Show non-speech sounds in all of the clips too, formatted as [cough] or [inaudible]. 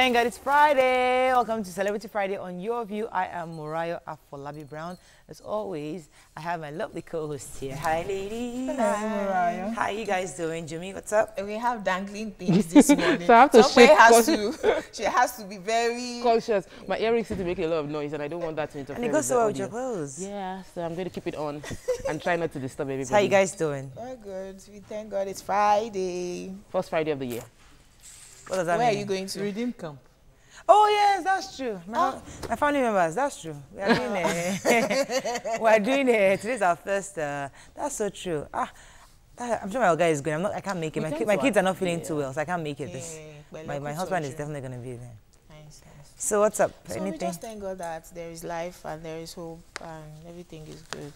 Thank God it's Friday. Welcome to Celebrity Friday on Your View. I am Morayo Afolabi Brown. As always, I have my lovely co-host here. Hi, ladies. Hello, Morayo. How you guys doing? Jimmy, what's up? And we have dangling things [laughs] this morning. So I have to Somewhere shake has to, [laughs] she has to be very. conscious. My earrings seem to make a lot of noise, and I don't want that to interfere. And it goes with so well with your audio. clothes. Yeah, so I'm going to keep it on [laughs] and try not to disturb everybody. So how you guys doing? Very good. We thank God it's Friday. First Friday of the year. What does that Where are you going to? Redeem camp. Oh yes, that's true. My, my family members, that's true. We are doing it. [laughs] we are doing it. Today's our first. Uh, that's so true. Ah, that, I'm sure my guy is going. I'm not. I can't make it. My, ki- my kids are not feeling yeah. too well, so I can't make it. This. Yeah, My, my husband is definitely going to be there. Nice, nice. So what's up? So we Anything? just thank God that there is life and there is hope and everything is good.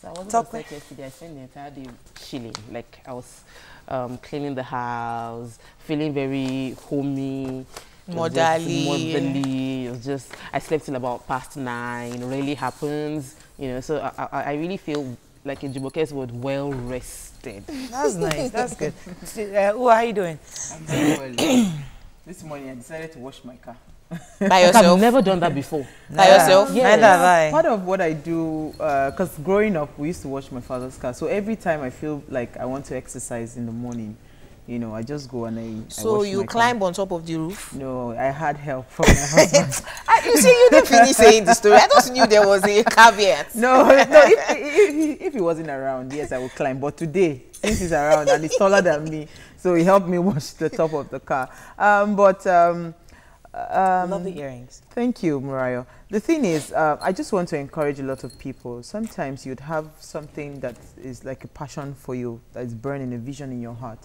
So I wasn't Talk upset yesterday. I spent the entire day chilling. Like I was um, cleaning the house, feeling very homey. It was just Motherly. Motherly. It was just. I slept till about past nine. It really happens, you know. So I, I, I really feel like in Jumoke's word, well rested. That's nice. That's good. [laughs] Uh, who are you doing? I'm doing well. [clears throat] this morning I decided to wash my car. [laughs] By Like, yourself? I've never done that before. By yourself? Neither have I. Part of what I do, because growing up, we used to wash my father's car. So every time I feel like I want to exercise in the morning, you know, I just go and I. I So wash you my car. climb on top of the roof? No, I had help from my husband. [laughs] You see, you didn't finish saying the story. I just knew there was a caveat. no, [laughs] no. If, if, if he wasn't around, yes, I would climb. But today, since he's around and he's taller than me, so he helped me wash the top of the car. Um, but um, um, Love the earrings. Thank you, Morayo. The thing is, uh, I just want to encourage a lot of people. Sometimes you'd have something that is like a passion for you, that is burning a vision in your heart.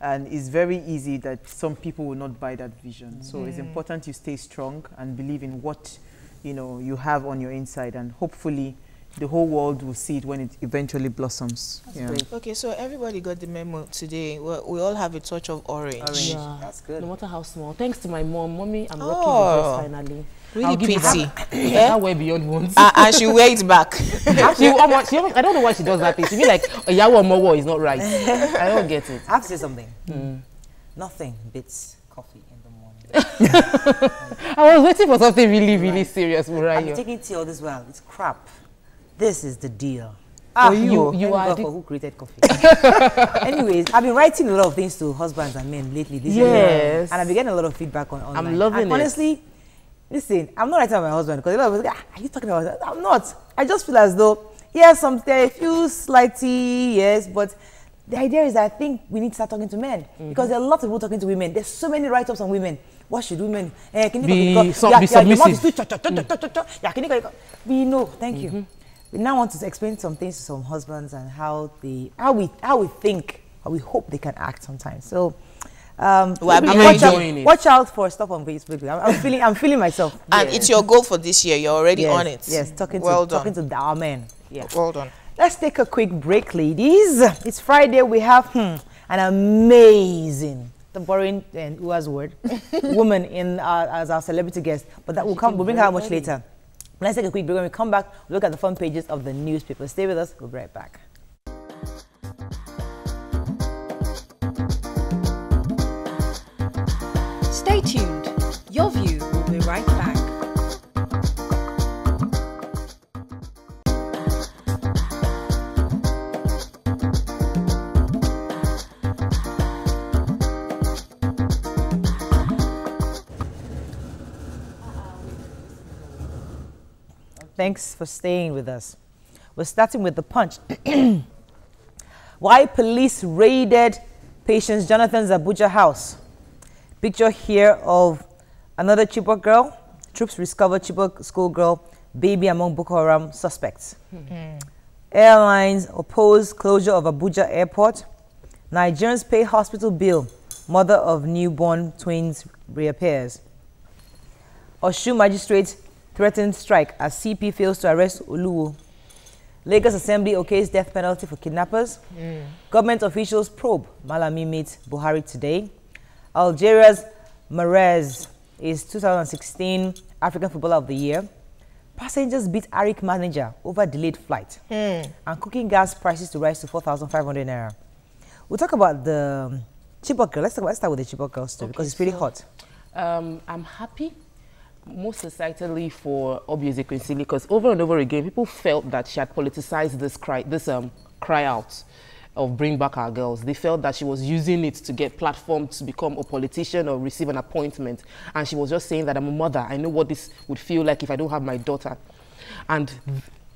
And it's very easy that some people will not buy that vision. So it's important you stay strong and believe in what you know you have on your inside, and hopefully, the whole world will see it when it eventually blossoms. Yeah. great. Okay, so everybody got the memo today. We, we all have a touch of orange. Orange. Yeah. That's good. No matter how small. Thanks to my mom, mommy, I'm Oh. rocking the dress finally. Really I'll pretty. that. [coughs] Yeah? That way beyond once. Ah, and she wear it back. [laughs] she, almost, she almost, I don't know why she does that thing. She be like, Oyawo Mowo is not right. I don't get it. I have to say something. Nothing beats coffee in the morning. [laughs] I was waiting for something really, really serious, I've been taking tea all this while. It's crap. This is the deal. Ah, you- you, you are for who created coffee. Anyways, I've been writing a lot of things to husbands and men lately. This year. Yes. and I've been getting a lot of feedback on online. I'm loving and it. Honestly, listen, I'm not writing about my husband because a lot of people say, "Ah, are you talking about? that?" I'm not. I just feel as though yes, some there are a few slightly yes, but. The idea is that I think we need to start talking to men Mm-hmm. because there are lots of people talking to women. There's so many write-ups on women. What should women? Eh, can you Be yeah, be yeah, your mouth is submissive. too cha- cha- cha- cha- cha- cha. Yeah, can you go- We know. Thank you. We now want to explain some things to some husbands and how they, how we, how we think, how we hope they can act sometimes. So, um, Well, I'm watch, out, watch out for stuff on Facebook. I'm, I'm feeling, I'm feeling myself. [laughs] And it's your goal for this year. You're already yes, on it. Yes, talking well to, done. talking to the- our men. Yeah. well done. Let's take a quick break, ladies. It's Friday. We have hmm, an amazing, the boring and who has word, [laughs] woman in uh, as our celebrity guest. But that will come. We'll bring her much later. Let's take a quick break. When we come back, look at the front pages of the newspaper. Stay with us. We'll be right back. Stay tuned. Thanks for staying with us. We're starting with the punch. [clears throat] Why police raided Patience Jonathan's Abuja house. Picture here of another Chibok girl. Troops discovered Chibok schoolgirl baby among Boko Haram suspects. Hmm. Airlines oppose closure of Abuja airport. Nigerians pay hospital bill. Mother of newborn twins reappears. Osun magistrate threatened strike as CP fails to arrest Oluwo. Lagos Assembly okays death penalty for kidnappers. Government officials probe Malami meets Buhari today. Algeria's Mahrez is 2016 African Footballer of the Year. Passengers beat Arik manager over delayed flight. And cooking gas prices to rise to 4,500 naira. We'll talk about the Chibok girl. Let's, talk about, let's start with the Chibok girl story because it's pretty hot. Um, I'm happy, most societally for Obi Ezekwesili, because over and over again, people felt that she had politicized this cry, this um, cry out of bring back our girls. They felt that she was using it to get platform to become a politician or receive an appointment. And she was just saying that I'm a mother. I know what this would feel like if I don't have my daughter. And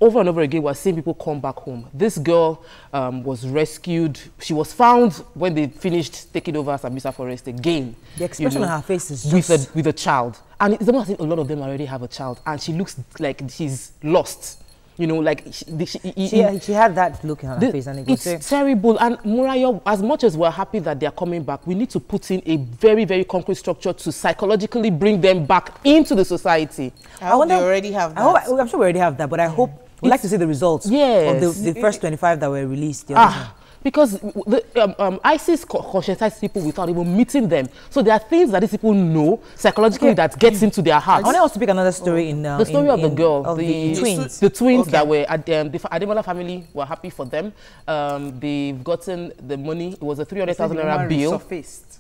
over and over again, we're seeing people come back home. This girl um, was rescued. She was found when they finished taking over Sambisa Forest again. The expression on her face is with just- a, with a child. And it's almost as if a lot of them already have a child. And she looks like she's lost. You know, like she, she, she, She, she had that look in her the- face and it was it's terrible. And Morayo, as much as we're happy that they're coming back, we need to put in a very, very concrete structure to psychologically bring them back into the society. I, hope they already have I that. hope, I'm sure we already have that, but I hope we'd like to see the results Yes. of the, the first 25 that were released. Ah, because the, um, um, ISIS co- conscientized people without even meeting them. So there are things that these people know psychologically that gets into their I hearts. want to also pick another story in uh, the story in- of the girl, of the, the twins. the twins Okay. that were at um, the Ademola family were happy for them. Um, they've gotten the money. It was a three hundred thousand naira bill. resurfaced.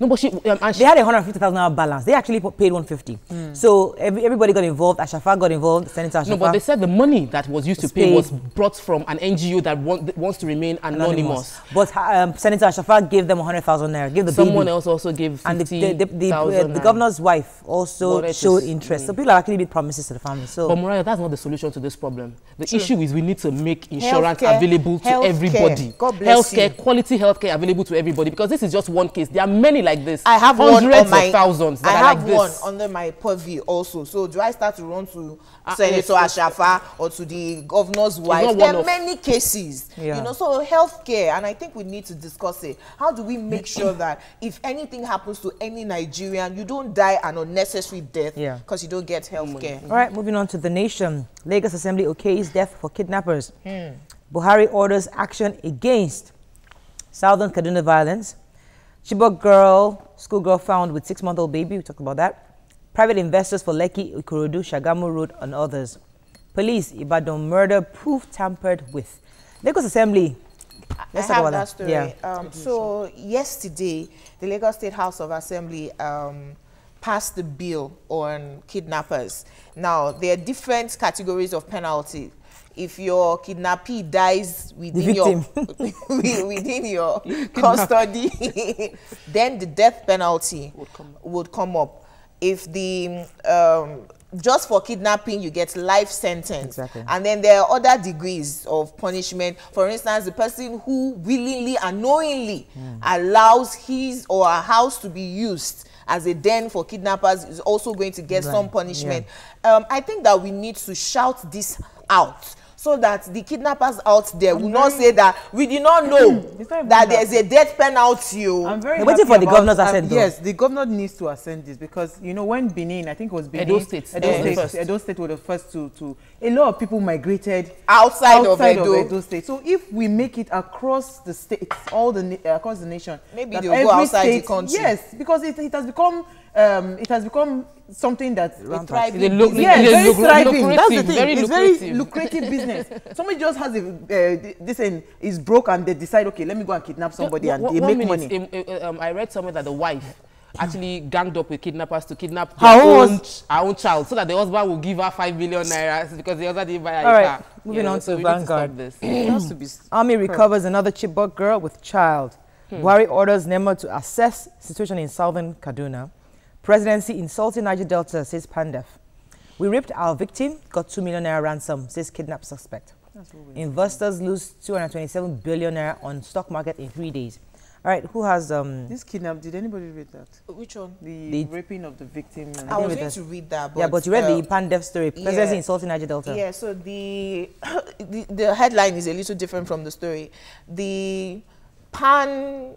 No, but she um, and she, They had a 150,000 naira balance. They actually paid 150. So every, everybody got involved. Ashafa got involved. Senator Ashafa. No, but they said the money that was used to pay was brought from an NGO that want, that wants to remain anonymous. But um, Senator Ashafa gave them 100,000 naira. Give the Someone baby. else also gave And the, fifty the, the, the, uh, the governor's wife also showed interest. So people have actually made promises to the family. So But Mariah, that's not the solution to this problem. The issue is we need to make insurance Healthcare- available to healthcare. everybody. God bless healthcare, you. quality healthcare available to everybody because this is just one case. There are many like this. I have one hundreds on my of thousands that I have like one under my purview also. So do I start to run to Ah, Senator yes. Ashafa or to the governor's wife? There are of- many cases. Yeah. You know, so healthcare, and I think we need to discuss it. How do we make sure [clears throat] that if anything happens to any Nigerian, you don't die an unnecessary death Yeah. because you don't get healthcare? All right, moving on to the nation. Lagos Assembly okays death for kidnappers. Hmm. Buhari orders action against Southern Kaduna violence. Chibok girl, schoolgirl found with six-month-old baby. We talked about that. Private investors for Lekki, Ikorodu, Shagamu Road, and others. Police, Ibadan murder proof tampered with. Lagos Assembly. Let's I talk have about that that. story. Yeah. Um, so yesterday, the Lagos State House of Assembly um, passed the bill on kidnappers. Now there are different categories of penalty. If your kidnappee dies within your [laughs] within your [laughs] custody, [laughs] then the death penalty would come up. If the um, just for kidnapping you get life sentence. Exactly. and then there are other degrees of punishment. For instance the person who willingly and knowingly allows his or her house to be used as a den for kidnappers is also going to get some Right, punishment um, i think that we need to shout this out so that the kidnappers out there will not say that we did not [clears throat] know It's not even that that. there's a death penalty o. I'm very They're waiting happy for the about- governor's assent, though. Yes, the governor needs to assent this because you know when Benin, I think it was Benin, Edo State, Edo yeah, State, first. Edo State were the first to to. A lot of people migrated outside, outside of Edo. State. So if we make it across the states, all the uh, across the nation, Maybe they'll go every outside the country. Yes, because it, it has become um, it has become something that A thriving It's a look- business. yeah, It's very thriving. That's the lucrative, thing. very it's lucrative. very lucrative business. Somebody just has a uh, this and is broke and they decide, okay, let me go and kidnap somebody and they make money. um, uh, um, I read somewhere that the wife actually ganged up with kidnappers to kidnap Her own her own child so that the husband will give her five million naira because the other didn't buy her All right, car. moving on to so we need stop Vanguard. this. [clears throat] To be Army recovers another Chibok girl with child. Buhari orders NEMA to assess situation in southern Kaduna. Presidency insulting Niger Delta, says Pandef. We ripped our victim, got 2 million naira ransom, says kidnapped suspect. Investors lose 227 billion naira on stock market in three days. All right, who has um? This kidnap, did anybody read that? which one. The, The- raping of the victim. And I was going to read that, but yeah, but you read uh, the Pandef story. Presidency yeah. insulting Niger Delta. Yeah, so the, [laughs] the the headline is a little different from the story. The pan,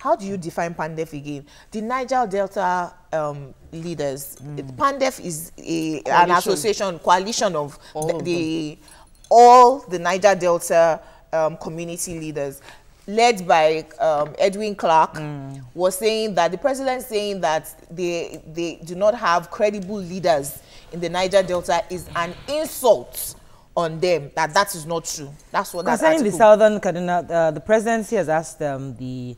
how do you define pandef again? The Niger Delta um, leaders. Pandef is a, an association coalition of All the, the all the Niger Delta um, community leaders. Led by um, Edwin Clark, was saying that the president saying that they they do not have credible leaders in the Niger Delta is an insult on them. That that is not true. That's what that Concerning the southern Kaduna, uh, the presidency has asked um, the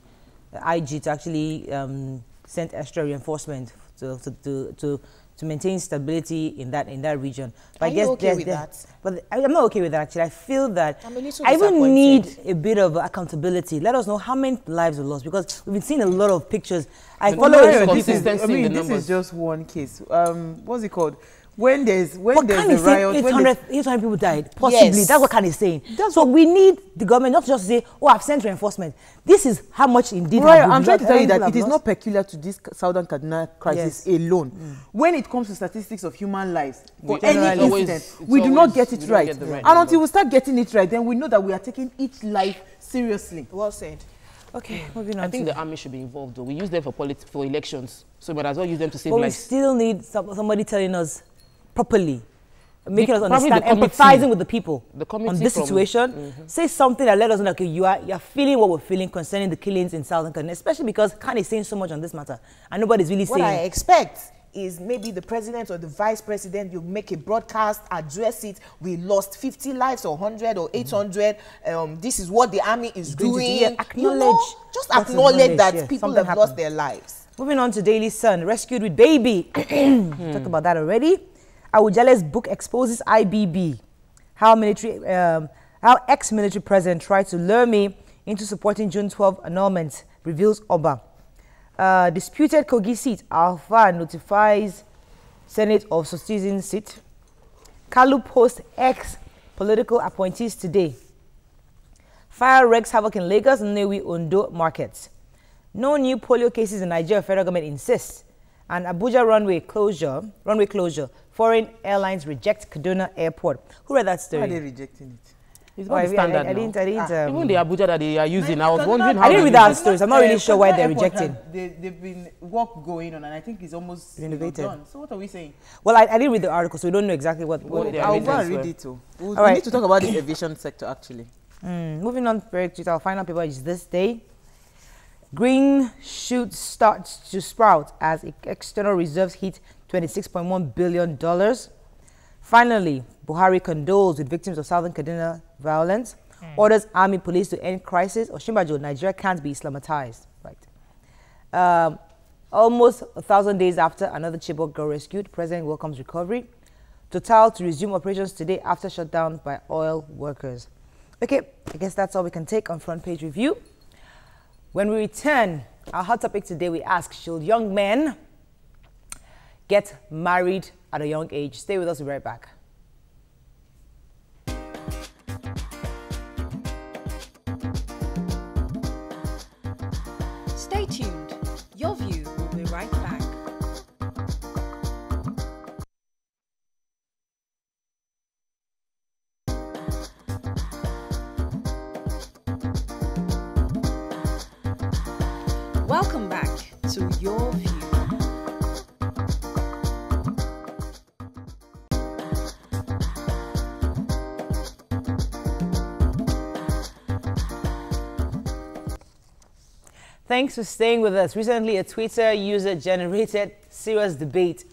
IG to actually um, sent extra reinforcement to, to, to, to, to maintain stability in that in that region. But Are I you guess okay there's- with there's- that? But I- I'm not okay with that actually. I feel that I'm a even need a bit of accountability. Let us know how many lives were lost because we've been seeing a lot of pictures. I The follow number it. is Mario, this is, I consistency in mean, the this numbers. is just one case. Um, what's it called? When there's when But there's Khan a saying riot, 800, there's, 800 people died, possibly. Yes. That's what Khan is saying. That's so we need the government not just say, oh, I've sent reinforcement. This is how much indeed Right, have I'm trying to tell you that it is People not peculiar to this Southern Kaduna crisis Yes. alone. Mm. When it comes to statistics of human lives, for We- any Generally, always- incident, it's we do not get it right. get right and until we start getting it right, then we know that we are taking each life seriously. Well said. Okay, mm. moving on. I think the army should be involved though. We use them for polit- for elections, so we might as well use them to save but we still need some, somebody telling us properly, making us understand, empathizing with the people The on committee this from- Mm-hmm. situation. Say something that let us know, okay, you are, you are feeling what we're feeling concerning the killings in Southern Kaduna, especially because Khan is saying so much on this matter, and nobody's really saying What I expect is maybe the president or the vice president, you make a broadcast, address it. We lost 50 lives or 100 or 800. Um, this is what the army is Going to do, doing. yeah, You know, acknowledge. just acknowledge acknowledge, that yeah, people something have lost their lives. Moving on to Daily Sun, rescued with baby. [clears throat] Talked about that already. Awujale's book exposes IBB, how military, um, how ex-military president tried to lure me into supporting June 12 annulment, reveals Oba. Uh, disputed Kogi seat, Alpha notifies Senate of succeeding seat. Kalu posts ex-political appointees today. Fire wreaks havoc in Lagos and Nnewi Ondo markets. No new polio cases in Nigeria, federal government insists. And Abuja runway closure, runway closure. Foreign airlines reject Kaduna airport. Who read that story? Why are they rejecting it? It's Oh, not I, the I, standard I, now. didn't, I didn't, um, Even the Abuja that they are using, I was Kaduna- wondering how I didn't they read that story, so I'm not really sure why they're Airport rejecting. has- They, they've been work going on, and I think it's almost you know, Renovated. done. So what are we saying? well, I, I didn't read the article, so we don't know exactly what. What what they are I'll reasons go and read it too. We, we All right. need to talk about the [coughs] aviation sector actually. Mm, moving on very quickly, our final paper is this day. Green shoots starts to sprout as external reserves hit $26.1 billion. Finally, Buhari condoles with victims of Southern Kaduna violence, orders army police to end crisis. Osinbajo, Nigeria can't be Islamatized. Right. Um, almost a thousand days after another Chibok girl rescued, President welcomes recovery. Total to resume operations today after shutdown by oil workers. Okay, I guess that's all we can take on front page review. When we return, our hot topic today, we ask Should young men get married at a young age? Stay with us, we'll be right back. Thanks for staying with us. Recently, a Twitter user generated serious debate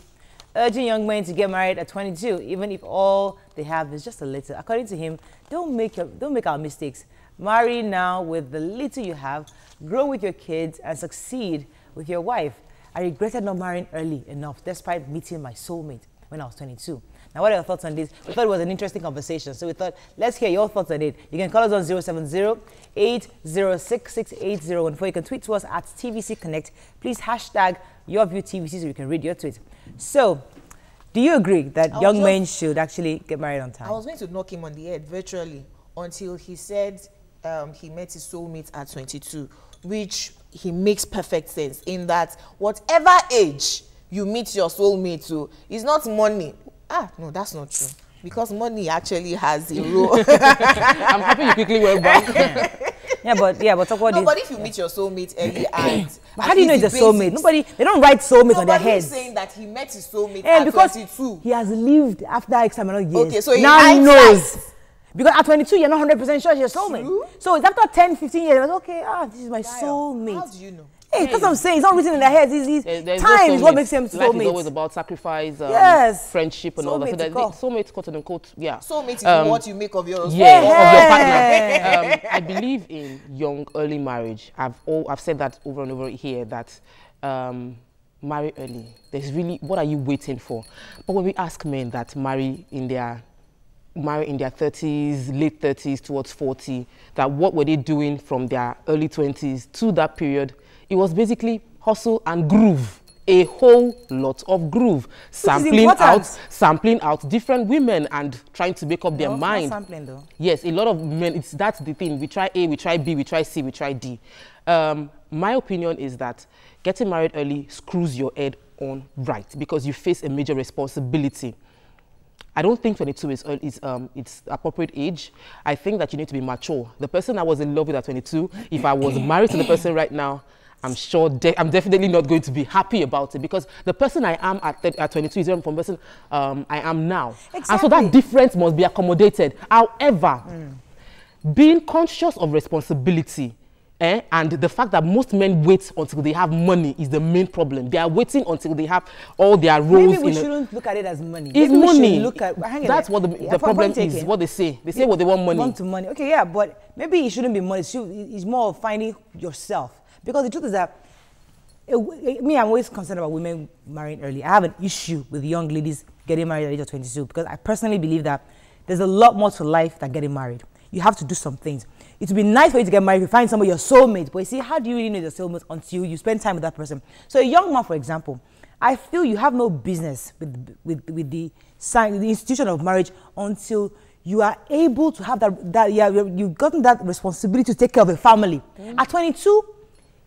urging young men to get married at 22, even if all they have is just a little. According to him, don't make, your, don't make our mistakes. Marry now with the little you have, grow with your kids, and succeed with your wife. I regretted not marrying early enough despite meeting my soulmate when I was 22. Now, what are your thoughts on this? We thought it was an interesting conversation, so we thought, let's hear your thoughts on it. You can call us on 070-806-6801. You can tweet to us at TVC Connect. Please hashtag your view TVC so we can read your tweet. So, do you agree that young just- men should actually get married on time? I was going to knock him on the head virtually until he said um, he met his soulmate at 22, which he makes perfect sense in that whatever age you meet your soulmate too. it's not money. Ah, no, that's not true. Because money actually has a role. [laughs] I'm happy you quickly went back. [laughs] yeah, but yeah, but talk about no, this. but if you meet your soulmate early [clears throat] and But how do you know it's a soulmate? Nobody, they don't write soulmate no, on their but he's heads. saying that he met his soulmate And at because 22. he has lived after X amount of years. Okay, so in now he hindsight- knows. Because at 22, you're not 100% sure it's your soulmate. True. So it's after 10, 15 years, it's okay, ah, this is my How soulmate. do you know? Hey, that's what I'm saying. It's not written in their heads. It's, it's There- time is what makes them Life is always about sacrifice, um, Yes. friendship, and all that. So Soulmate that to call. soulmate, quote unquote, yeah. Soulmate is Um, what you make of your yeah, of your partner. um, I believe in young, early marriage. I've all, I've said that over and over here that um, marry early. There's really, what are you waiting for? But when we ask men that marry in their marry in their 30s, late 30s towards 40, that what were they doing from their early 20s to that period? It was basically hustle and groove. A whole lot of groove, sampling out, sampling out different women and trying to make up their No, not mind. sampling though. Yes, a lot of men, it's, that's the thing. We try A, we try B, we try C, we try D. Um, my opinion is that getting married early screws your head on right because you face a major responsibility. I don't think 22 is, early- is um, it's appropriate age. I think that you need to be mature. The person I was in love with at 22, if I was married to the person right now, I'm sure de- I'm definitely not going to be happy about it because the person I am at, at 22 is different from the person um, I am now. And so that difference must be accommodated. However, being conscious of responsibility eh, and the fact that most men wait until they have money is the main problem. They are waiting until they have all their roles Maybe we shouldn't look at it as money. it's Maybe we money. Look at, That's what the, Yeah, the problem is. What they say. They say what they want money. Want to money. Okay, yeah, but maybe it shouldn't be money. It's more of finding yourself. Because the truth is that, eh, w- eh, me, I'm always concerned about women marrying early. I have an issue with young ladies getting married at the age of 22 because I personally believe that there's a lot more to life than getting married. You have to do some things. It would be nice for you to get married, if you find somebody your soulmate. But you see, how do you really know your soulmate until you spend time with that person? So a young man, for example, I feel you have no business with, with, with the, sign, the institution of marriage until you are able to have that, that yeah, you- you've gotten that responsibility to take care of a family. At 22,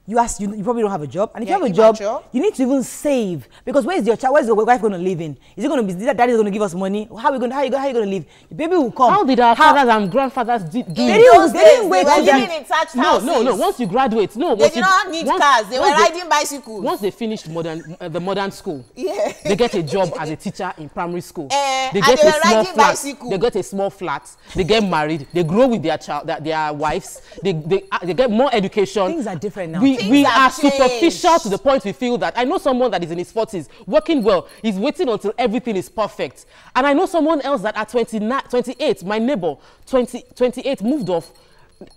you, ask, you, you probably don't have a job. And if Yeah, you have a job, immature. you need to even save. Because where's your child, where's your wife going to live in? Is it going to be, is that daddy is going to give us money? How are we going to, how you, you going to live? Your baby will come. How did our How- fathers and grandfathers di- do In They it? didn't- those they didn't wait they were till they- living in thatched No, houses. no, no. Once you graduate, no. They once did you, not need once- cars. They were once riding bicycles. Once they finished modern, uh, the modern school, Yeah. they get a job as a [laughs] teacher in primary school. Eh, they get they a small flat. bicycle. They get a small flat. They get married. They grow with their child, their, their wives. They, they, uh, they get more education. Things are different now. We, We are have superficial to the point we feel that. I know someone that is in his 40s, working well. He's waiting until everything is perfect. And I know someone else that at 29, 28, my neighbor, 20, 28, moved off.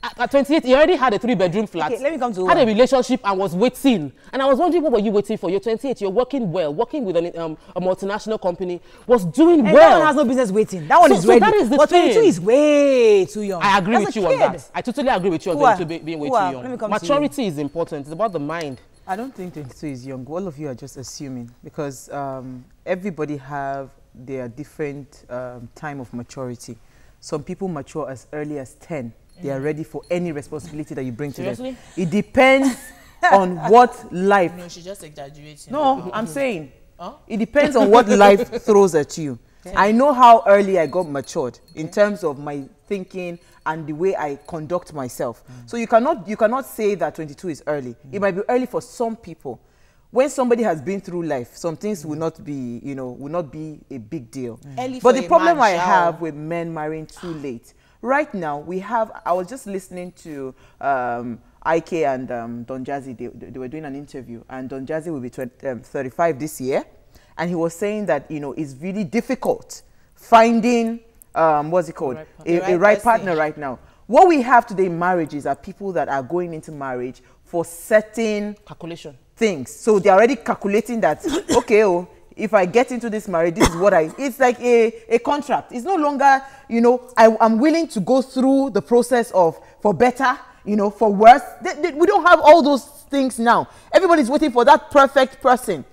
At, at 28, he already had a three-bedroom flat. Okay, let me come to Had a relationship and was waiting. And I was wondering, what were you waiting for? You're 28, you're working well, working with an, um, a multinational company, was doing And well. that one has no business waiting. That one So- is so ready. that is the but 22 thing. is way too young. I agree That's with you on that. I totally agree with you on 22 being way too young. let me come to you. Maturity is important. It's about the mind. I don't think 22 is young. All of you are just assuming because um, everybody have their different um, time of maturity. Some people mature as early as 10. They are ready for any responsibility that you bring to them. Seriously? It depends [laughs] on what life. No, she just exaggerating. No, I'm [laughs] saying Huh? it depends on what life [laughs] throws at you. I know how early I got matured in terms of my thinking and the way I conduct myself. Mm. So you cannot you cannot say that 22 is early. It mm. might be early for some people. When somebody has been through life, some things will mm. not be, you know, will not be a big deal. Early But for the a problem man, I shall. have with men marrying too late. Right now, we have. I was just listening to um, IK and um, Don Jazzy. They, they were doing an interview, and Don Jazzy will be 20, um, 35 this year, and he was saying that you know it's really difficult finding um, what's it called right a, partner. a right right partner right now. What we have today in marriages are people that are going into marriage for certain Calculation. things. So they're already calculating that, [coughs] okay, oh, if I get into this marriage, this is what I, it's like a, a contract. It's no longer, you know, I, I'm willing to go through the process of for better, you know, for worse. Th- th- we don't have all those things now. Everybody's waiting for that perfect person.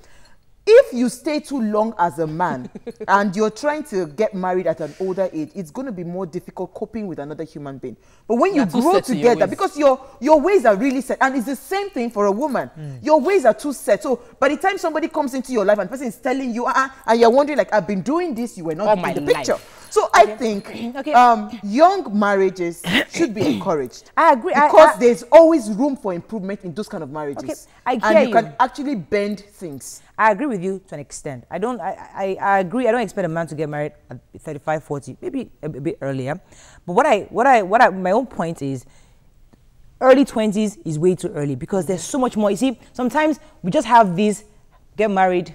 If you stay too long as a man [laughs] and you're trying to get married at an older age, it's going to be more difficult coping with another human being. But when you grow set to your together, because your your ways are really set, and it's the same thing for a woman. Your ways are too set. So by the time somebody comes into your life and the person is telling you, uh, and you're wondering like, I've been doing this, you were not All in my the life. picture. So I think Okay. um, young marriages should be [coughs] encouraged. I agree. I- because I- there's always room for improvement in those kind of marriages. I and you, you. can actually bend things. I agree with you to an extent. I don't. I, I, I agree. I don't expect a man to get married at 35, 40, maybe a bit earlier. But what I, what I, what I, my own point is, early 20s is way too early because there's so much more. You see, sometimes we just have these, get married,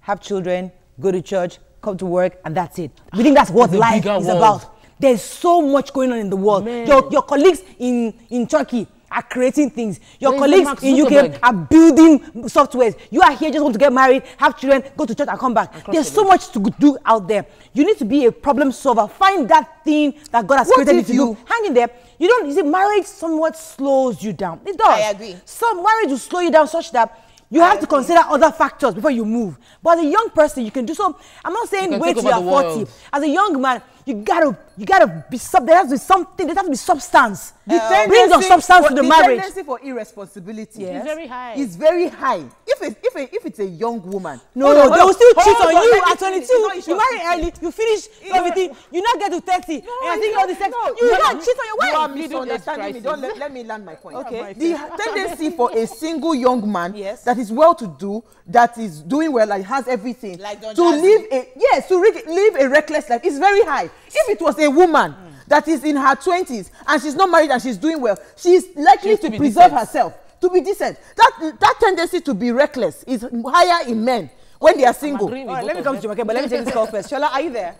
have children, go to church, come to work, and that's it. We think that's [sighs] what life is world. about. There's so much going on in the world. Man. Your, your colleagues in, in Turkey are creating things. Your colleagues in UK are building softwares. You are here just want to get married, have children, go to church and come back. There's the so much to do out there. You need to be a problem solver. Find that thing that God has What created you to you- do. Hang in there. You don't, you see, marriage somewhat slows you down. It does. I agree. Some marriage will slow you down such that you have to consider other factors before you move. But as a young person, you can do so. I'm not saying You wait till you're 40. world. As a young man, you gotta, you gotta be sub. There has to be something. There has to be substance. Uh, the Bring your substance for- to the, the marriage. tendency for irresponsibility Yes. It's very high. is very high. If it, if it, if it's a young woman, No, Hold on, they will still cheat on on, you at 22. It's not issue You marry early, you finish You everything. You not get to 30. and I think all the sex. No, you are- can't cheat on your wife. You are wife. misunderstanding me. Don't let, let me land my point. Okay. The tendency for a single young man Yes. that is well to do, that is doing well, like has everything, Like to live a yes, to live a reckless life is very high. If it was a woman that is in her twenties and she's not married and she's doing well, she's likely She has to, to preserve decent. herself, to be decent. That that tendency to be reckless is higher in men when they are single. agreeing All with right, let me come of to Jumoke, but let me take this call first. Shola, are you there?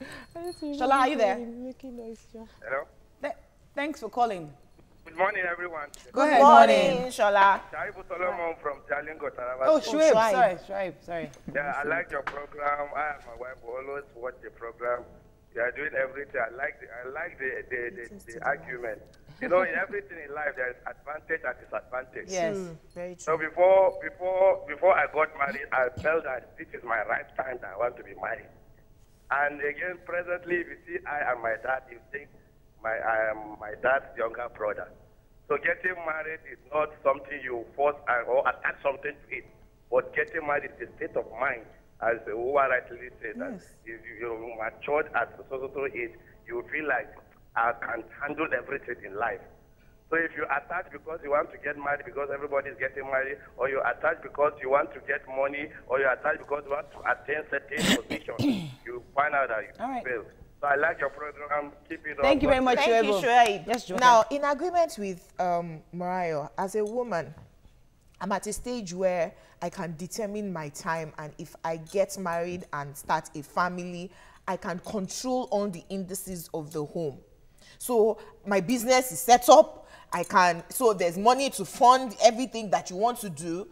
[laughs] Shola, are you there? Hello. Th- thanks for calling. Good morning, everyone. Go Good ahead. morning, Shola. Shaibu Solomon from Jalingo, Taraba. Oh, State. Shuaib, Shuaib. sorry, Shuaib, sorry. Yeah, I like your program. I and my wife always watch the program. You are doing everything. I like the, I like the, the, the, the argument. You know, in everything in life, there is advantage and disadvantage. Yes. Hmm, very true. So before before before I got married, I felt that this is my right time that I want to be married. And again, presently, you see I and my dad, you think my I am my dad's younger brother. So getting married is not something you force or attach something to it. But getting married is a state of mind, as Uwa rightly said. That if you, you matured at so so so age, you feel like I can handle everything in life. So if you attach because you want to get married because everybody is getting married, or you attach because you want to get money, or you attach because you want to attain certain [coughs] position, you find out that you All right. fail. So I like your program. Keep it up. Thank you very much, Thank you, Shuaib. Yes, Jumoke. Now, in agreement with um, Mariah, as a woman, I'm at a stage where I can determine my time, and if I get married and start a family, I can control all the indices of the home. So my business is set up. I can. So there's money to fund everything that you want to do.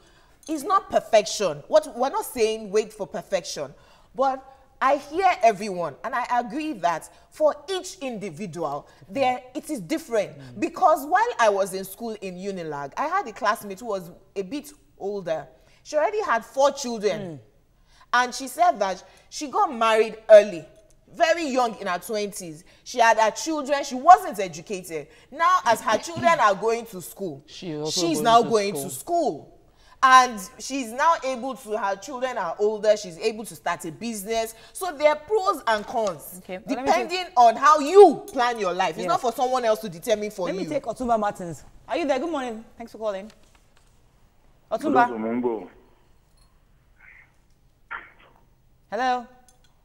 It's not perfection. What we're not saying wait for perfection, but I hear everyone, and I agree that for each individual, there it is different. Mm. Because while I was in school in Unilag, I had a classmate who was a bit older. She already had four children, mm. and she said that she got married early, very young in her twenties. She had her children. She wasn't educated. Now, as her children are going to school, She she's now to going school. to school and she's now able to her children are older she's able to start a business so there are pros and cons Okay, well, let me depending on how you plan your life it's not for someone else to determine for Let you me take Otumba Martins. Are you there? Good morning. Thanks for calling. Otumba. Hello.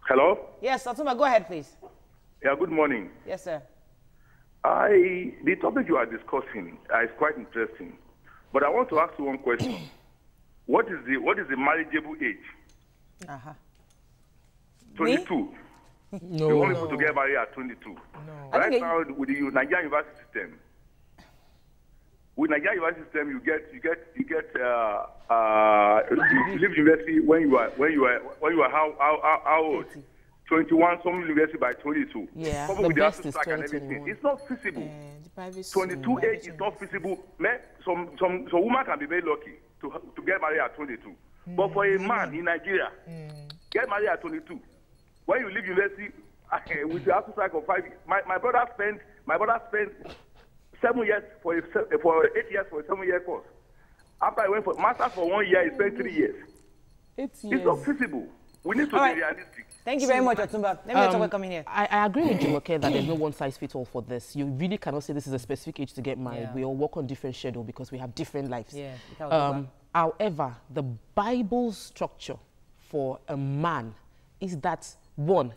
Hello? Yes, Otumba, go ahead, please. Yeah, good morning. Yes, sir. I the topic you are discussing uh, is quite interesting. But I want to ask you one question. What is the what is the marriageable age? Uh-huh. 22. No. [laughs] You want people to get married at 22. I Right think now with the Nigerian university system, with Nigerian university system, you get you get you get uh, uh, you leave university when you are when you are when you are how how, how, how old? 21, some university by 22. Yeah. Coupled The with best ASUU is stack and 20, everything. 21. It's not feasible. And the private school, 22 age is not university. feasible. Man, some some some woman can be very lucky to to get married at 22. But for a man in Nigeria, get married at 22. When you leave university with the ASU cycle of five, my, my brother spent my brother spent seven years for a, for eight years for a seven year course. After I went for masters for one year, he spent three years. Eight It's not years. feasible. We need to All be right. realistic. Thank you very much, Otumba. Let me um, talk coming here. I, I agree with Jumoke that there's no [clears throat] one size fits all for this. You really cannot say this is a specific age to get married. Yeah. We all work on different schedule because we have different lives. Yeah, Um, however, the Bible structure for a man is that one,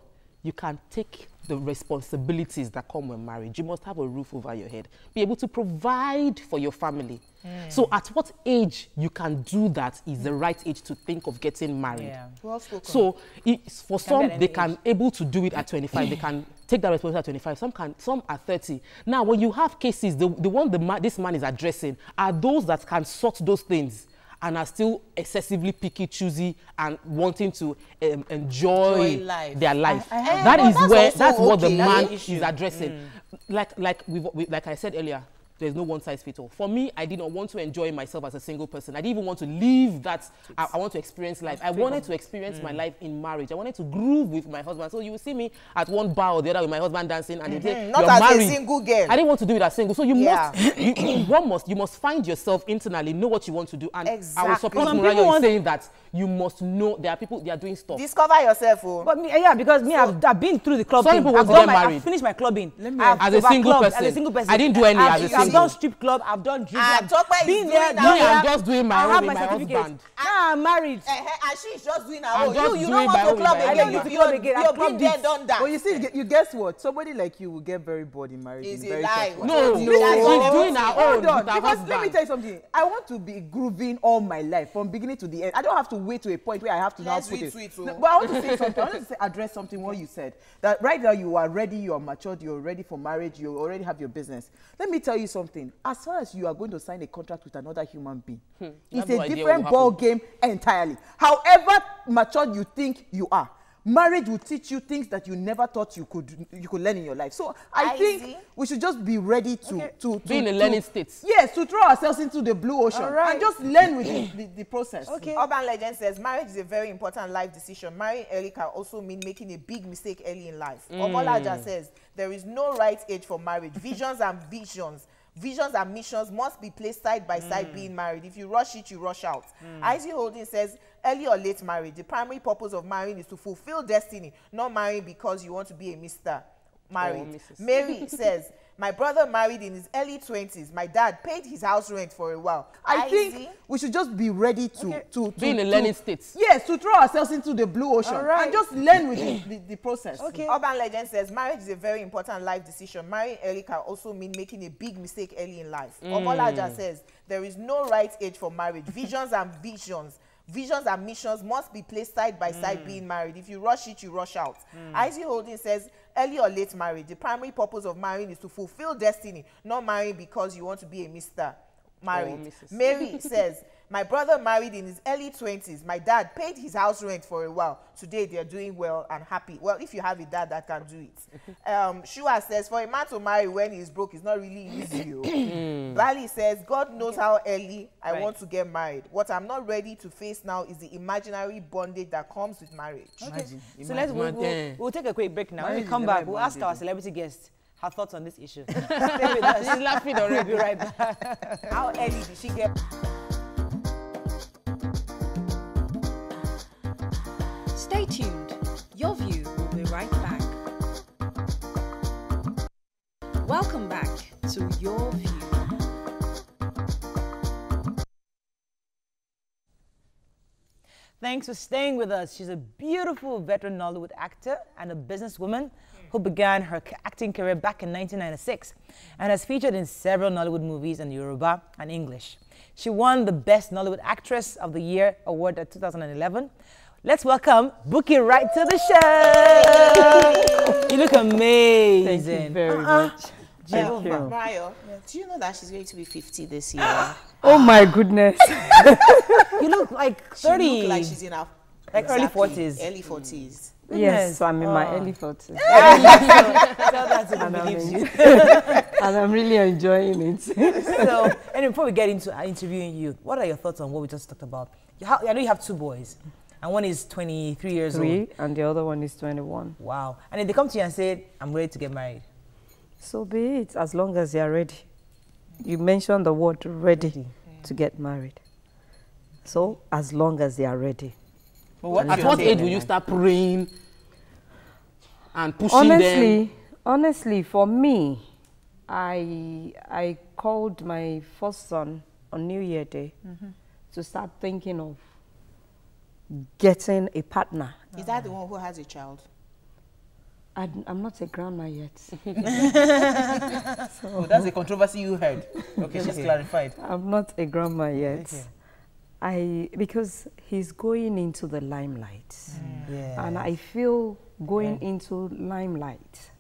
you can take the responsibilities that come with marriage. You must have a roof over your head, be able to provide for your family. Mm. So, at what age you can do that is the right age to think of getting married. Yeah. Well spoken. So, it's, for Can some, they any can age. able to do it at 25. they can take that responsibility at 25 some can some are 30 now when you have cases the, the one the ma this man is addressing are those that can sort those things and are still excessively picky choosy and wanting to um, enjoy Enjoy life. their life. I have- that but is that's where that's what the okay. Man is addressing. Like like we've, we, like i said earlier there's no one size fits all. For me i did not want to enjoy myself as a single person. I didn't even want to live that. I, I want to experience life. I wanted to experience my life in marriage. I wanted to groove with my husband. So you will see me at one bar or the other with my husband dancing and they say Mhm, not you're as a single girl. i didn't want to do it as single. So you Yeah. must you, you- [clears throat] one must you must find yourself internally know what you want to do. And i will Exactly. support Some Morayo people in saying that you must know there are people they are doing stuff Discover yourself, oh. But me, yeah, because me, I've, I've been through the club Some thing. people I've want to done get my, married. I've finished my clubbing. me- I've As a single overclubbed person. As a single person. I didn't do any I've, as a I've single. done strip club. I've done drink. Ah, I've Tope is been doing there. that. done Me, I'm that. just doing my own with my husband. Now I'm married. Eh, eh, and she's just doing her own. You, you don't want to own club again. You, I don't you're, need to club again. you're I've been clubbed there, done that. But you see, you guess what? Somebody like you will get very bored in marriage. In a very lie. No, That's she's doing her own with her because let me husband. tell you something. I want to be grooving all my life from beginning to the end. I don't have to wait to a point where I have to Let's now put it. retweet. No, but I want to say something. I want to say, address something what you said. That right now you are ready, you are matured, you're ready for marriage, you already have your business. Let me tell you something. As far as you are going to sign a contract with another human being, it's Hmm. have a no different what will ball game entirely. However matured you think you are. Marriage will teach you things that you never thought you could you could learn in your life. So I I think see. we should just be ready to to, to Be in a to- learning state. Yes, to throw ourselves into the blue ocean All right. and just learn with the, the, the process. Okay. Urban legend says marriage is a very important life decision. Marrying early can also mean making a big mistake early in life. Mm. Obalaja says there is no right age for marriage. Visions and visions. Visions and missions must be placed side by Mm. side being married. If you rush it, you rush out. Isaac Holding says early or late marriage. The primary purpose of marrying is to fulfill destiny, not marrying because you want to be a Mr. Married. Mrs.. Mary says, My brother married in his early 20s. My dad paid his house rent for a while. I think Isaac, we should just be ready to to, to Be in a to- learning state. Yes, to throw ourselves into the blue ocean All right. and just learn with the, the, the process. Okay. Urban legend says marriage is a very important life decision. Marrying early can also mean making a big mistake early in life. Mm. Obalaja says there is no right age for marriage. Visions and visions. Visions and missions must be placed side by side mm. being married. If you rush it, you rush out. Mm. Isaac Holding says early or late marriage. The primary purpose of marrying is to fulfill destiny, not marrying because you want to be a Mr. Married. Oh, Mrs.. Mary says, [laughs] My brother married in his early 20s. My dad paid his house rent for a while. Today they're doing well and happy. Well, if you have a dad that can do it. [laughs] Um, Shua says, For a man to marry when he's broke is not really easy. oh." [clears throat] Bali says, God knows how early I Right. want to get married. What I'm not ready to face now is the imaginary bondage that comes with marriage. Imagine. So let's we'll, we'll, we'll take a quick break now. When we come back, we'll ask our celebrity guest her thoughts on this issue. [laughs] Stay with us. She's laughing We'll already. be right back. [laughs] How early did she get tuned. Your view will be right back. Welcome back to Your View. Thanks for staying with us. She's a beautiful veteran Nollywood actor and a businesswoman who began her acting career back in 1996 and has featured in several Nollywood movies in Yoruba and English. She won the Best Nollywood Actress of the Year award at 2011. Let's welcome Bukky Wright to the show. [laughs] you look amazing. Thank you very Uh-uh. much. Jehovah. Thank you. Mario, do you know that she's going to be 50 this year? Oh my goodness. [laughs] You look like 30. She 30. look like she's in her Like early 40s. Early 40s. yes, so I'm in my Oh. early 40s. [laughs] Tell that to And I'm, believe you. and I'm really enjoying it. so, and before we get into uh, interviewing you, what are your thoughts on what we just talked about? You ha- I know you have two boys, and one is 23 years Three, old. and the other one is 21. Wow. And if they come to you and say, I'm ready to get married, So be it, as long as they are ready. You mentioned the word ready to get married. So, as long as they are ready. But what At what age will you start praying and pushing them? honestly, honestly, for me, I I called my first son on New Year Day mm-hmm. to start thinking of getting a partner. Is that the one who has a child? I, I'm not a grandma yet. [laughs] Oh, that's a controversy you heard. Okay, she's clarified. I'm not a grandma yet. Okay. I because he's going into the limelight, mm, yeah. and I feel going into limelight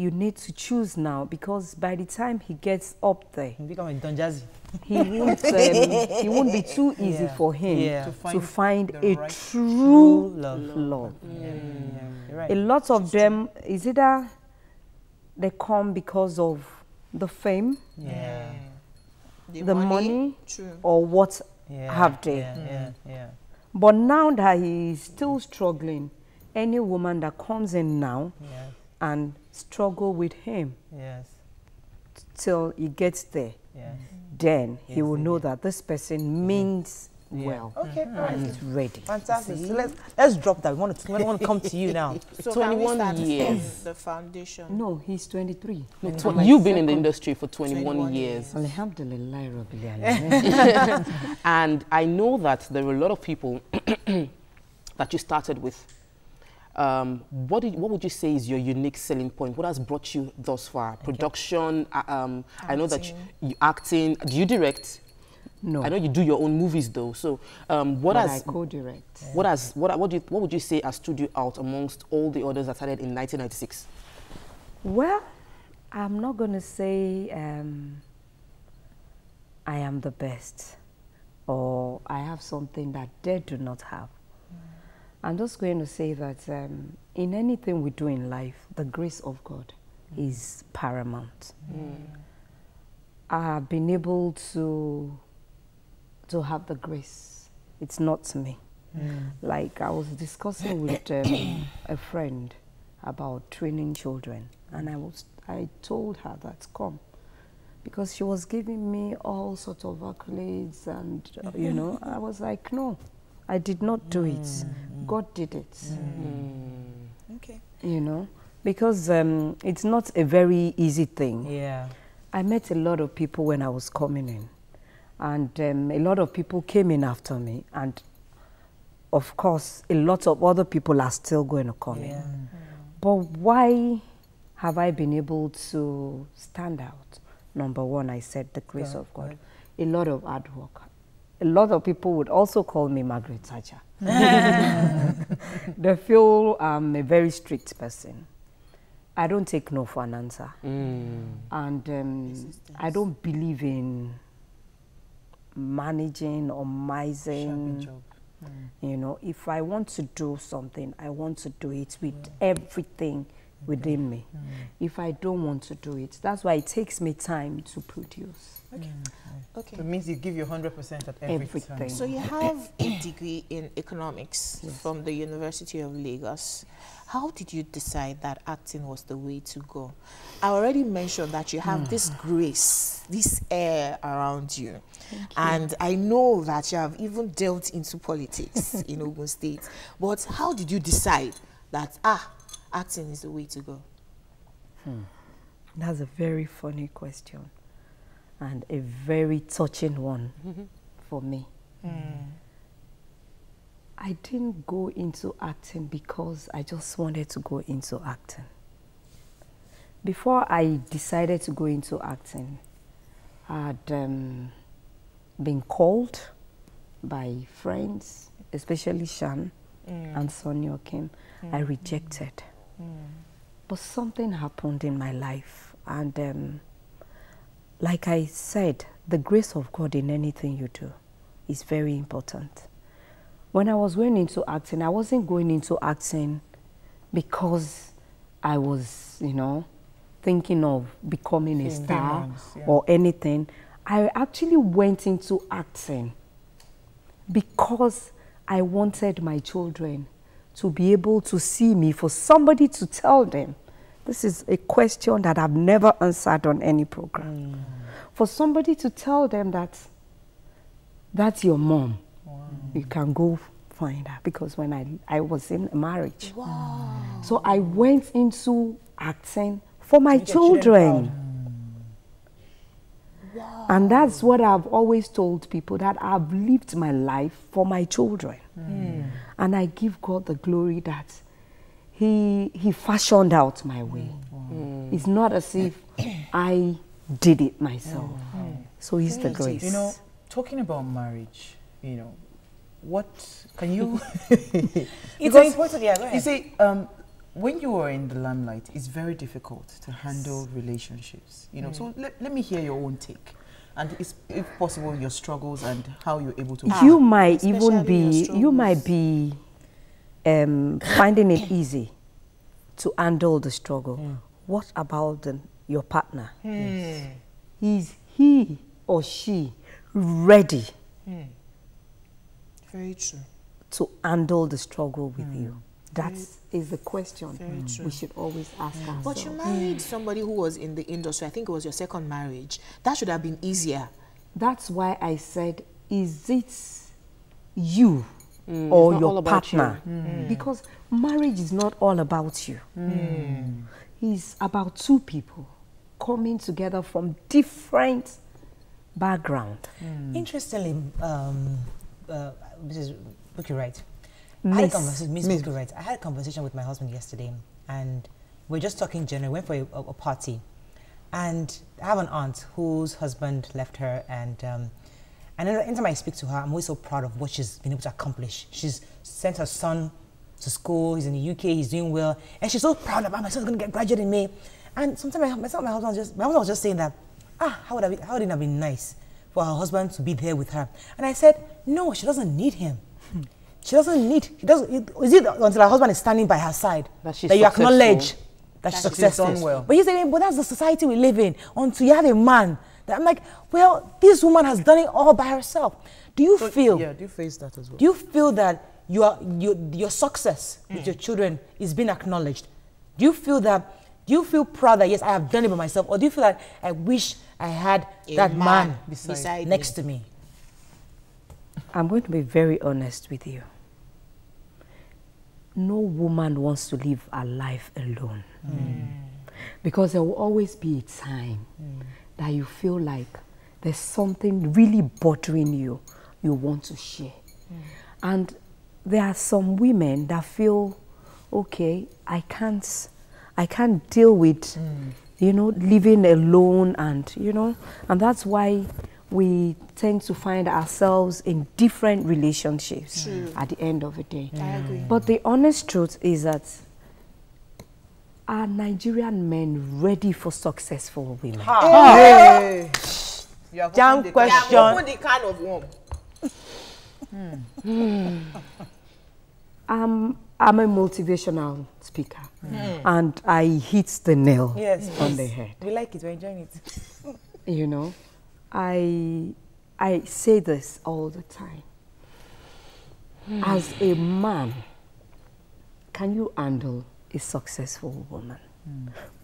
you need to choose now because by the time he gets up there, You become a Don Jazzy. He [laughs] won't um, it won't be too easy Yeah. for him Yeah. to To find, find a right true love. love. You're right. A lot of them is either they come because of the fame, yeah. the money, True. or what Yeah. have they. Yeah, yeah, yeah. But now that he is still struggling, any woman that comes in now Yes, and struggle with him yes, till he gets there, yes. then he will know do. that this person means well Okay, all right. and is ready. Fantastic. So let's let's drop that. We want to we want to come to you now. [laughs] So can we 21 start years. the foundation? No, he's 23. No, And tw- you've been in the industry for 21, 21 years. Alhamdulillah, Rabbil [laughs] [laughs] And I know that there are a lot of people [clears throat] that you started with. Um, what, did, what would you say is your unique selling point? What has brought you thus far? Production, uh, um, I know that you, you acting. Do you direct? No, I know you do your own movies though. So um, what but has I co-direct. what has what what, you, what would you say has stood you out amongst all the others that started in 1996? Well, I'm not going to say um, I am the best or I have something that they do not have. I'm just going to say that um, in anything we do in life, the grace of God is paramount. I have been able to to have the grace. It's not me. Like I was discussing [coughs] with um, a friend about training children, and I was I told her that come because she was giving me all sorts of accolades, and uh, you know I was like, no, I did not do it. God did it. Okay. You know, because um, it's not a very easy thing. Yeah. I met a lot of people when I was coming in, and um, a lot of people came in after me, and of course, a lot of other people are still going to come Yeah. in. But why have I been able to stand out? Number one, I said the grace God, of God. A lot of hard work. A lot of people would also call me Margaret Thatcher. [laughs] [laughs] they feel I'm a very strict person. I don't take no for an answer. Mm. And um, I don't believe in managing or mising. You know, if I want to do something, I want to do it with everything within me. If I don't want to do it, that's why it takes me time to produce Okay. Mm. So it means you give your 100% at every everything. time. So you have a degree in economics from the University of Lagos. How did you decide that acting was the way to go? I already mentioned that you have hmm. this grace, this air around you. And I know that you have even dealt into politics [laughs] in Ogun State. But how did you decide that, ah, acting is the way to go? Hmm. That's a very funny question and a very touching one mm-hmm. for me. Mm. I didn't go into acting because I just wanted to go into acting. Before I decided to go into acting, I had um, been called by friends, especially Shan mm. and Sonia Kim. I mm. rejected. But something happened in my life, and um, like I said, the grace of God in anything you do is very important. When I was going into acting, I wasn't going into acting because I was, you know, thinking of becoming a star yeah. or anything. I actually went into acting because I wanted my children to be able to see me, for somebody to tell them. This is a question that I've never answered on any program. For somebody to tell them that that's your mom, you can go find her. Because when I, I was in marriage, so I went into acting for my children children. Mm. And that's what I've always told people that I've lived my life for my children. And I give God the glory that He He fashioned out my way. Mm. It's not as if I did it myself. Mm. Mm. So He's the grace. You know, talking about marriage, you know, what can you? [laughs] [laughs] It's important, yeah, go You see, um, when you are in the limelight, it's very difficult to handle relationships. You know, so let, let me hear your own take, and is, if possible, your struggles and how you're able to. you might even be you might be um, finding it easy to handle the struggle. Hmm. What about the, your partner? Hmm. Is he or she ready hmm. Very true. to handle the struggle with you? That is the question Very we should always ask ourselves. But you married somebody who was in the industry. I think it was your second marriage. That should have been easier. That's why I said, is it you Mm, or it's not all your about you. partner? Because marriage is not all about you. It's about two people coming together from different background. Interestingly, um, uh, Mrs. Bukky Wright, I had a Miss. conversation, Miss Bukky Wright, I had a conversation with my husband yesterday, and we are just talking generally. Went for a, a, a party, and I have an aunt whose husband left her, and um, and every anytime I speak to her, I'm always so proud of what she's been able to accomplish. She's sent her son to school. He's in the UK. He's doing well, and she's so proud about my son's going to get graduated in May. And sometimes my, myself, my husband was just my husband was just saying that, ah, how would I be, how would it have been nice for her husband to be there with her? And I said, no, she doesn't need him. She doesn't need. She doesn't. Is it until her husband is standing by her side That she's you acknowledge that she's That she's successful? done well. But he's saying, but that's the society we live in. Until you have a man, that I'm like, well, this woman has done it all by herself. Do you feel? Yeah, do you face that as well? Do you feel that your your your success with your children is being acknowledged? Do you feel that? Do you feel proud that yes, I have done it by myself, or do you feel that I wish I had A that man, man beside, beside me. next to me? I'm going to be very honest with you. No woman wants to live a life alone. Mm. Because there will always be a time mm. That you feel like there's something really bothering you, you want to share. Mm. And there are some women that feel, okay, I can't, I can't deal with, mm. you know, living alone, and you know, and that's why we tend to find ourselves in different relationships at the end of the day. I agree. But the honest truth is that are Nigerian men ready for successful women? Hey. You have Jam the question. Yeah, John. open the can of worm. Hmm. Hmm. Hmm. I'm, I'm a motivational speaker, and I hit the nail Yes, on yes. the head. We like it. We're enjoying it. You know, I I say this all the time. As a man, can you handle a successful woman?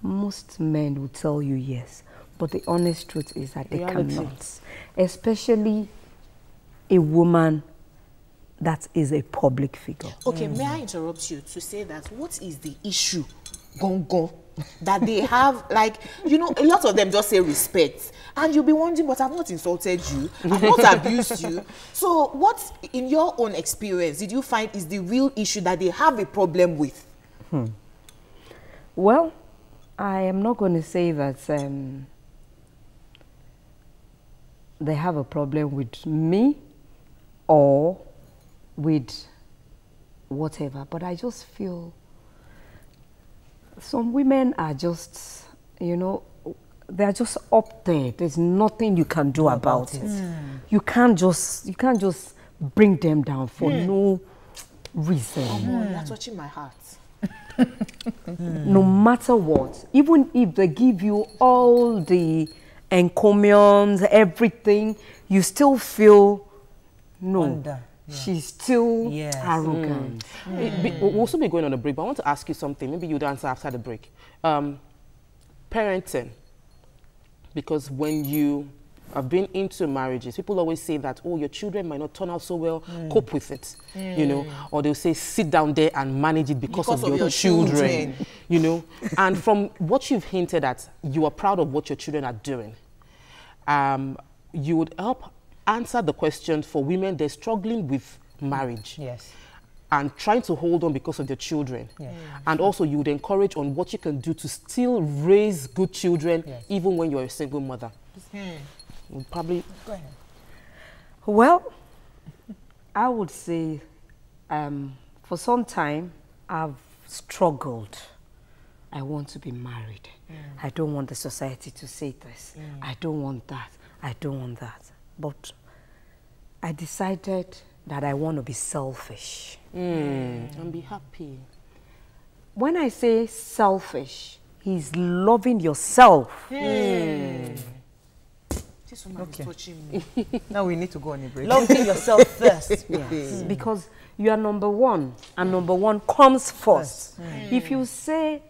Most men will tell you yes, but the honest truth is that they Reality. cannot. Especially a woman that is a public figure. Okay, may I interrupt you to say that what is the issue, gong gong, that they have? [laughs] Like, you know, a lot of them just say respect, and you'll be wondering, but I've not insulted you, I've not [laughs] abused you. So, what, in your own experience, did you find is the real issue that they have a problem with? Hmm. Well, I am not going to say that um, they have a problem with me or with whatever, but I just feel some women are just, you know, they're just up there. There's nothing you can do about, it. Hmm. You can't just, you can't just bring them down for hmm. no reason Oh, you're touching my heart. [laughs] no matter what, even if they give you all the encomiums, everything, you still feel no. Under, She's still Yes. arrogant. It be- We'll also be going on a break, but I want to ask you something. Maybe you'd answer after the break. Um, parenting, because when you have been into marriages, people always say that, oh, your children might not turn out so well, mm. cope with it, you know, mm. or they'll say, sit down there and manage it because, Because of, of your, your children, children. you know. and from what you've hinted at, you are proud of what your children are doing. Um, you would help answer the question for women they're struggling with marriage Yes. and trying to hold on because of their children. Mm. And also, you would encourage on what you can do to still raise good children, Yes. even when you're a single mother. Hmm. Would probably Go ahead. Well, I would say um, for some time I've struggled. I want to be married. Mm. I don't want the society to say this. Mm. I don't want that. I don't want that. But I decided that I want to be selfish. Mm. And be happy. When I say selfish, he's loving yourself. This woman is touching me. [laughs] Now we need to go on a break. Love yourself [laughs] first. Yes, mm. because you are number one, and number one comes first. Mm. If you say,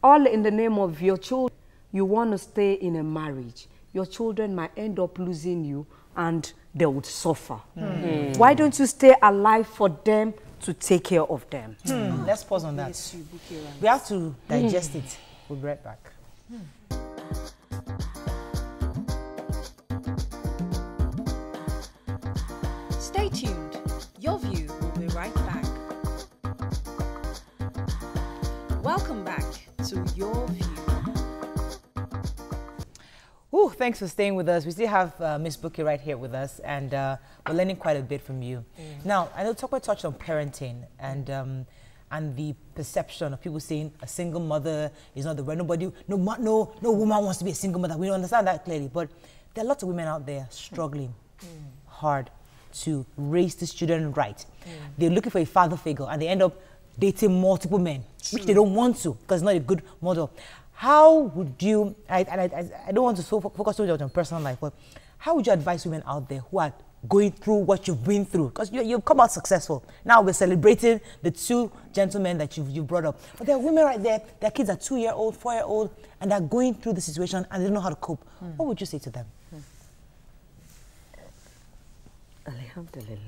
all in the name of your children, you want to stay in a marriage, your children might end up losing you and they would suffer. Mm. Why don't you stay alive for them to take care of them? Hmm, Let's pause on that. Yes, you book it right. We have to digest it. We'll be right back. Hmm. Welcome back to Your View. Ooh, thanks for staying with us. We still have uh, Miss Bukky right here with us, and uh, we're learning quite a bit from you. Now, I know Tokwe touched on parenting and um, and the perception of people saying a single mother is not the right. Nobody, no, no, no woman wants to be a single mother. We don't understand that clearly, but there are lots of women out there struggling hard to raise these children right. They're looking for a father figure, and they end up dating multiple men, which they don't want to because it's not a good model. How would you, I, I, I, don't want to so focus so much on personal life, but how would you advise women out there who are going through what you've been through? Because you, you've come out successful. Now we're celebrating the two gentlemen that you've, you brought up. But there are women right there, their kids are two year old, four year old, and they're going through the situation and they don't know how to cope. Hmm. What would you say to them? Hmm. Alhamdulillah.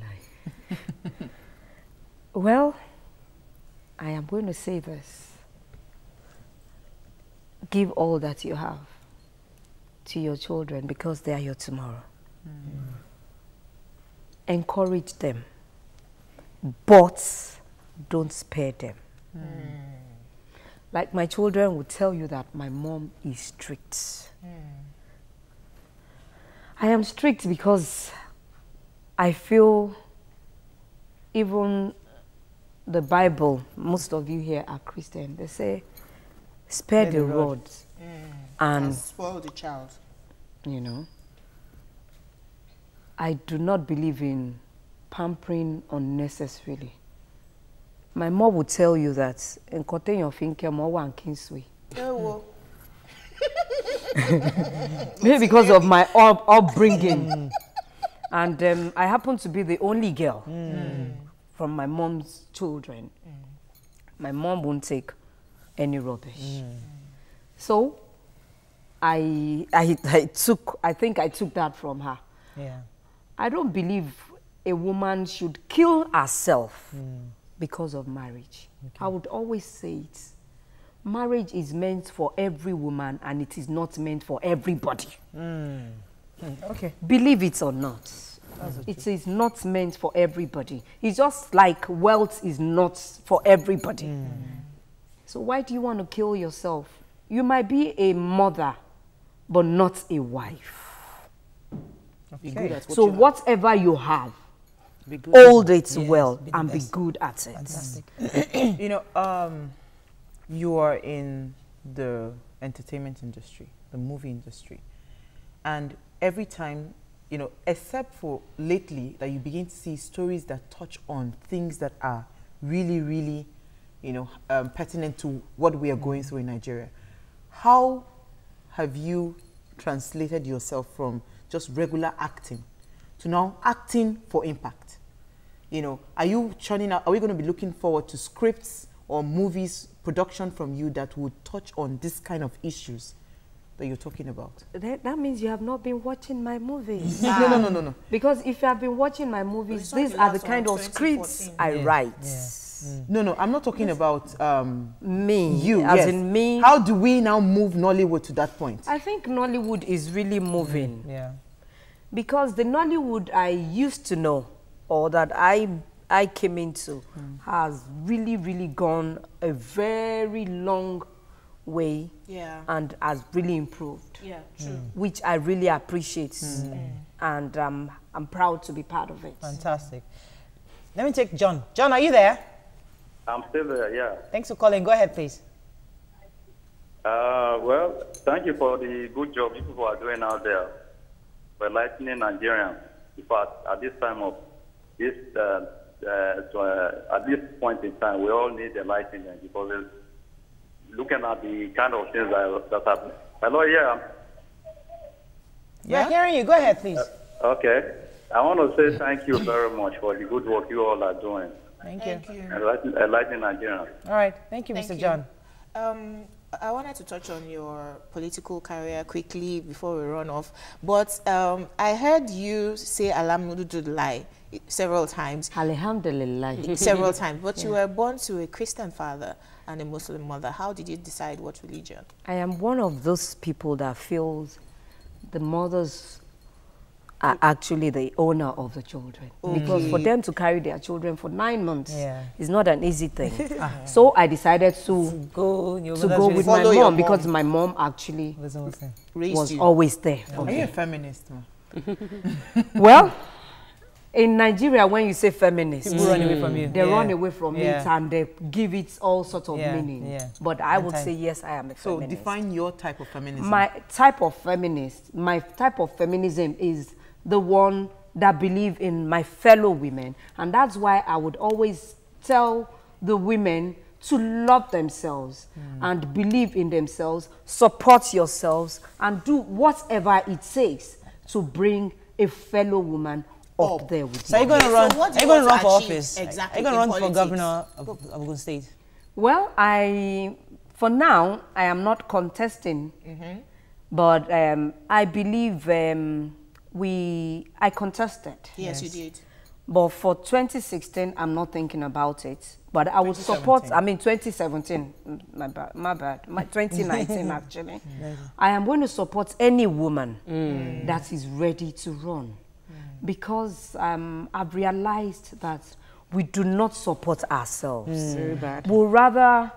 [laughs] well, I am going to say this. Give all that you have to your children because they are your tomorrow. Mm. Encourage them, but don't spare them. Mm. Like my children would tell you that my mom is strict. Mm. I am strict because I feel even the Bible, most of you here are Christian, they say, spare the rod. And, Spoil the child. you know, I do not believe in pampering unnecessarily. My mom would tell you that, in your finger, more one kinsway. [laughs] [laughs] Maybe because of my up, upbringing. and um, I happen to be the only girl from my mom's children. My mom won't take any rubbish. Mm. So I, I, I took, I think I took that from her. Yeah. I don't believe a woman should kill herself mm. because of marriage. I would always say it. Marriage is meant for every woman and it is not meant for everybody. Mm. Hmm, okay. Believe it or not. It is not meant for everybody. It's just like wealth is not for everybody. So why do you want to kill yourself? You might be a mother, but not a wife. Be good at what So you whatever you have, Be good. hold it Yes, well be and be good at it. Fantastic. [clears throat] you know, um, you are in the entertainment industry, the movie industry, and every time, you know, except for lately, that you begin to see stories that touch on things that are really, really, you know, um, pertinent to what we are going through in Nigeria. How have you translated yourself from just regular acting to now acting for impact? you know, are you churning out, are we going to be looking forward to scripts or movies, production from you that would touch on this kind of issues that you're talking about? That, that means you have not been watching my movies. [laughs] No, no, no, no, no. Because if you have been watching my movies, these are the kind of scripts 2014. I Yeah, write. yeah. No, no, I'm not talking about um, Me, you. as yes. in me. How do we now move Nollywood to that point? I think Nollywood is really moving Yeah. because the Nollywood I used to know or that I I came into has really really gone a very long way Yeah. and has really improved. Yeah, true. which I really appreciate, and um, I'm proud to be part of it. Fantastic. Let me take John. John, are you there? I'm still there, yeah. Thanks for calling. Go ahead, please. Uh, well, thank you for the good job you people are doing out there for enlightening Nigerians. In fact, at this time of this, uh, uh, so, uh, at this point in time, we all need enlightenment because it's looking at the kind of things that, that happen. Hello, yeah. Yeah, hearing you. Go ahead, please. Okay. I want to say thank you very much for the good work you all are doing. Thank you. Thank you. Enlighten, enlightening Nigerians. All right. Thank you, Thank Mr. you. John. Um, I wanted to touch on your political career quickly before we run off. But um, I heard you say Alhamdulillah several times. Alhamdulillah. several [laughs] times. But you were born to a Christian father and a Muslim mother. How did you decide what religion? I am one of those people that feels the mothers are actually the owner of the children. Because for them to carry their children for nine months Yeah. is not an easy thing. [laughs] Ah. so I decided to, Go. Your to go with my Follow your mom because my mom actually was always was always there for Are me. you a feminist? Well, in Nigeria, when you say feminist, People run away from you. they Yeah. run away from it and they give it all sorts of Yeah, meaning. yeah. But I would Anti- say yes, I am a So feminist. So define your type of feminism. My type of feminist, my type of feminism is the one that believe in my fellow women. And that's why I would always tell the women to love themselves hmm. and believe in themselves, support yourselves, and do whatever it takes to bring a fellow woman up, Up. there with So are you. you going to Okay, run? so what do are you you going to run for office? exactly Are you going to in run for governor of, of Ogun State? Well, I, for now, I am not contesting, but um, I believe um, we, I contested. Yes, you did. But for 2016, I'm not thinking about it. But I would support, I mean, 2017, mm, my bad, my bad, my [laughs] 2019 actually. I am going to support any woman that is ready to run. Because um, I've realized that we do not support ourselves. Very bad. We'll rather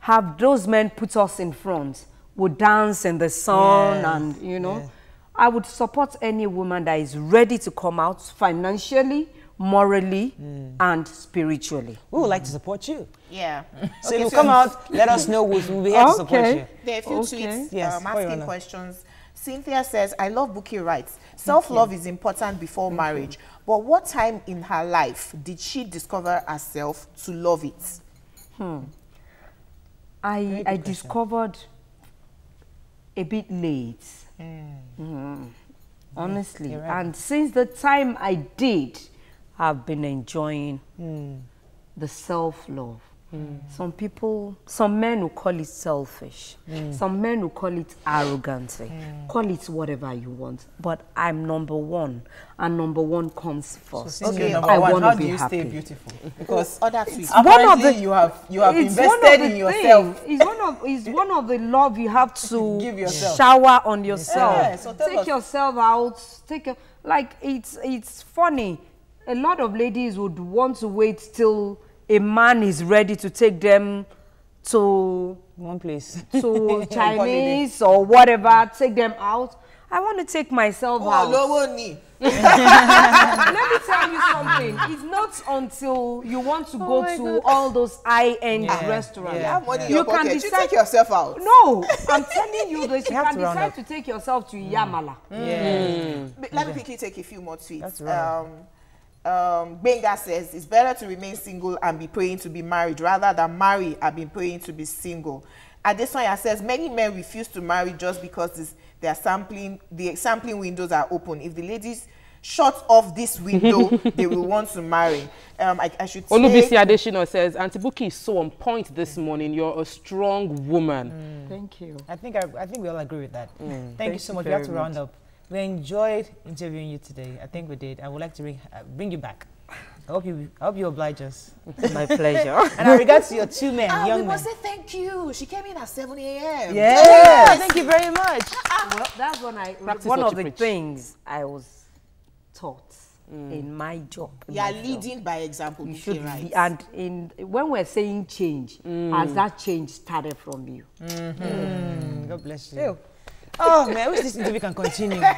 have those men put us in front. We'll dance in the sun Yes, and, you know. yes. I would support any woman that is ready to come out financially, morally, and spiritually. We would like to support you. Yeah. So if you come out, let us know. We'll, we'll be here to support you. There are a few Okay. tweets Yes, um, asking Anna. questions. Cynthia says, I love Bukky Wright's, self-love is important before marriage. But what time in her life did she discover herself to love it? Hmm. I, I discovered a bit late. Mm. Honestly. You're right. And since the time I did, I've been enjoying the self love. Mm. Some people, some men will call it selfish. Mm. Some men will call it arrogancy. Mm. Call it whatever you want. But I'm number one, and number one comes first. Since Okay, you're number I one, wanna how be do you stay beautiful? Because oh, Other tweets. one of the- you have you have It's one of invested in yourself. things. It's one of it's one of the love you have to [laughs] Give yourself. shower on yourself. Yeah, so take us. yourself out. Take a, like it's it's funny. A lot of ladies would want to wait till a man is ready to take them to One place. [laughs] to [laughs] Chinese or whatever. Take them out. I want to take myself Oh, out. lowo ni. [laughs] Let me tell you something. It's not until you want to go to all those high-end Yeah, restaurants. You have money in You can pocket. You take yourself out. No, I'm telling you this. You, have can to decide up. to take yourself to Yamala. Yeah. But Let me quickly take a few more tweets. That's right. Um, um, Benga says it's better to remain single and be praying to be married rather than marry and be praying to be single. Adesanya says many men refuse to marry just because this, they are sampling the sampling windows are open. If the ladies shut off this window, [laughs] they will want to marry. Um, I, I should Olubisi say Adeshino says, Auntie Bukky is so on point this morning. You're a strong woman. Thank you. I think I, I think we all agree with that. Thank, you so much. We have to round up. We enjoyed interviewing you today. I think we did. I would like to bring, uh, bring you back. I hope you I hope you oblige us. [laughs] My pleasure. [laughs] And I regards to your two men, Ah, we young men. must say thank you. She came in at 7 a.m. Yeah, thank you very much. Ah, ah. well, that's when I Practice one of the preach. things I was taught mm. in my job. in You are my job. leading by example. You should writes. be, and in when we're saying change, mm. has that change started from you? Mm-hmm. Mm. God bless you. Oh man, I wish this interview can continue. [laughs]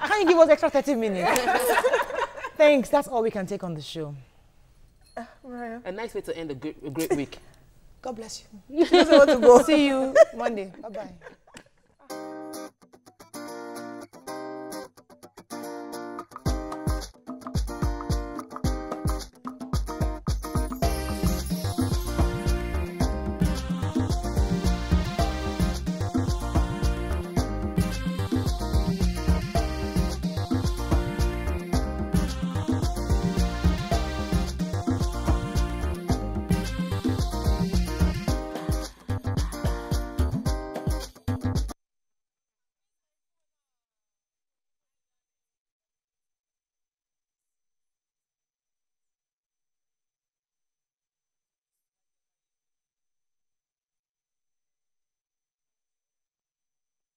Ah, can you give us extra 30 minutes? [laughs] Thanks. That's all we can take on the show. Right. A nice way to end a, good, a great week. God bless you. [laughs] See you Monday. Bye bye.